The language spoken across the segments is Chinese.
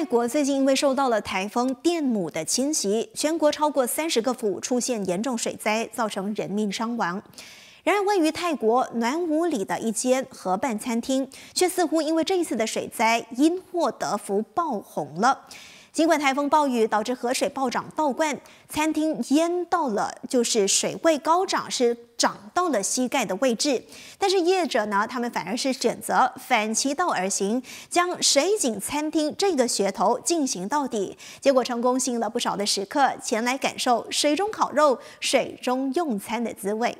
泰国最近因为受到了台风电母的侵袭，全国超过三十个府出现严重水灾，造成人命伤亡。然而，位于泰国暖武里的一间河畔餐厅，却似乎因为这一次的水灾因祸得福爆红了。尽管台风暴雨导致河水暴涨倒灌，餐厅淹到了，就是水位高涨，是涨到了膝盖的位置。但是业者呢，他们反而是选择反其道而行，将水景餐厅这个噱头进行到底，结果成功吸引了不少的食客前来感受水中烤肉、水中用餐的滋味。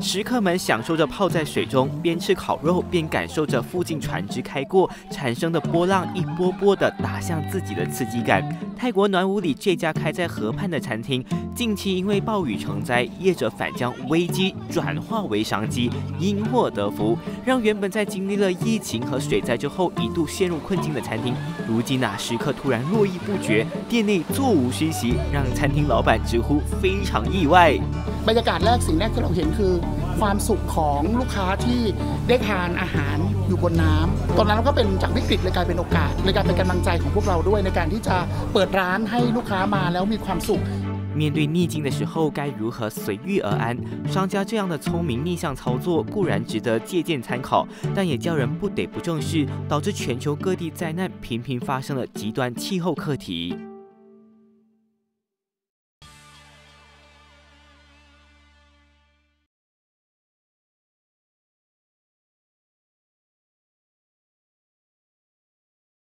食客们享受着泡在水中，边吃烤肉边感受着附近船只开过产生的波浪，一波波的打向自己的刺激感。泰国暖武里这家开在河畔的餐厅，近期因为暴雨成灾，业者反将危机转化为商机，因祸得福，让原本在经历了疫情和水灾之后一度陷入困境的餐厅，如今那食客突然络绎不绝，店内座无虚席，让餐厅老板直呼非常意外。บรรยากาศแรกสิ่งแรกที่เราเห็นคือความสุขของลูกค้าที่ได้ทานอาหารอยู่บนน้ำตอนนั้นก็เป็นจากวิกฤตเลยกลายเป็นโอกาสเลยกลายเป็นกำลังใจของพวกเราด้วยในการที่จะเปิดร้านให้ลูกค้ามาแล้วมีความสุข面对逆境的时候，该如何随遇而安？商家这样的聪明逆向操作固然值得借鉴参考，但也叫人不得不正视导致全球各地灾难频频发生的极端气候课题。